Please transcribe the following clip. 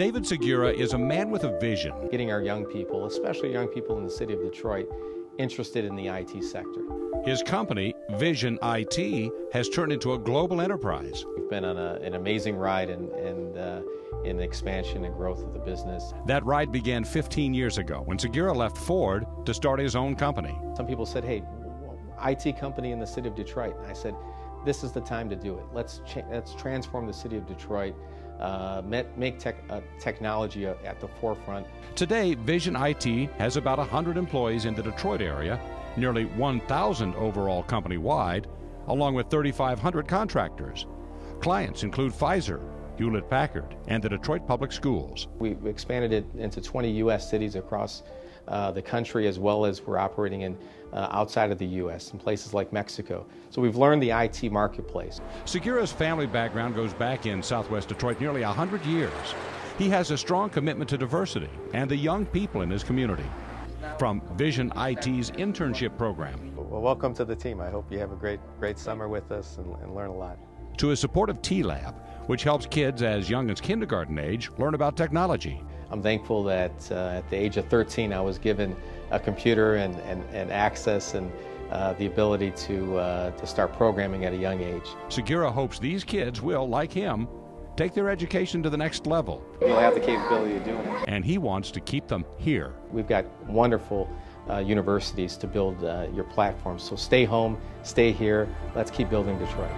David Segura is a man with a vision. Getting our young people, especially young people in the city of Detroit, interested in the IT sector. His company, Vision IT, has turned into a global enterprise. We've been on a, an amazing ride in, in, uh, in the expansion and growth of the business. That ride began 15 years ago when Segura left Ford to start his own company. Some people said, hey, IT company in the city of Detroit. And I said, this is the time to do it. Let's, let's transform the city of Detroit uh, make tech, uh, technology at the forefront. Today, Vision IT has about 100 employees in the Detroit area, nearly 1,000 overall company wide, along with 3,500 contractors. Clients include Pfizer, Hewlett Packard, and the Detroit Public Schools. We expanded it into 20 U.S. cities across uh, the country as well as we're operating in uh, outside of the U.S. in places like Mexico. So we've learned the IT marketplace. Segura's family background goes back in southwest Detroit nearly 100 years. He has a strong commitment to diversity and the young people in his community. From Vision IT's internship program. Well, welcome to the team. I hope you have a great, great summer with us and, and learn a lot. To his support of T Lab, which helps kids as young as kindergarten age learn about technology. I'm thankful that uh, at the age of 13 I was given a computer and, and, and access and uh, the ability to, uh, to start programming at a young age. Segura hopes these kids will, like him, take their education to the next level. You'll have the capability of doing it. And he wants to keep them here. We've got wonderful uh, universities to build uh, your platform. So stay home, stay here. Let's keep building Detroit.